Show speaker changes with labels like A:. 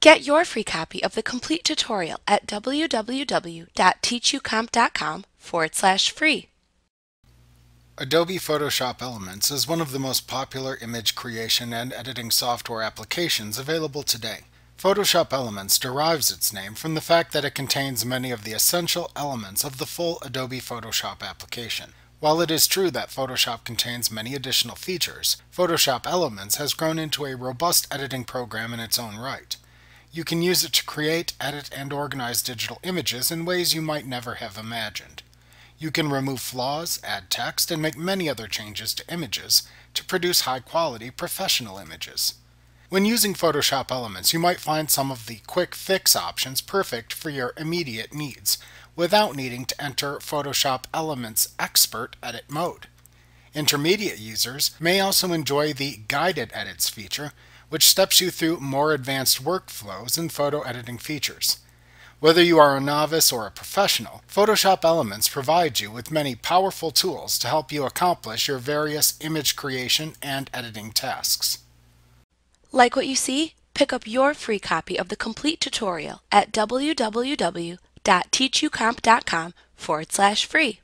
A: Get your free copy of the complete tutorial at www.teachucomp.com forward slash free.
B: Adobe Photoshop Elements is one of the most popular image creation and editing software applications available today. Photoshop Elements derives its name from the fact that it contains many of the essential elements of the full Adobe Photoshop application. While it is true that Photoshop contains many additional features, Photoshop Elements has grown into a robust editing program in its own right. You can use it to create, edit, and organize digital images in ways you might never have imagined. You can remove flaws, add text, and make many other changes to images to produce high-quality professional images. When using Photoshop Elements, you might find some of the quick fix options perfect for your immediate needs, without needing to enter Photoshop Elements Expert Edit mode. Intermediate users may also enjoy the Guided Edits feature, which steps you through more advanced workflows and photo editing features. Whether you are a novice or a professional, Photoshop Elements provides you with many powerful tools to help you accomplish your various image creation and editing tasks.
A: Like what you see? Pick up your free copy of the complete tutorial at www.teachucomp.com forward slash free.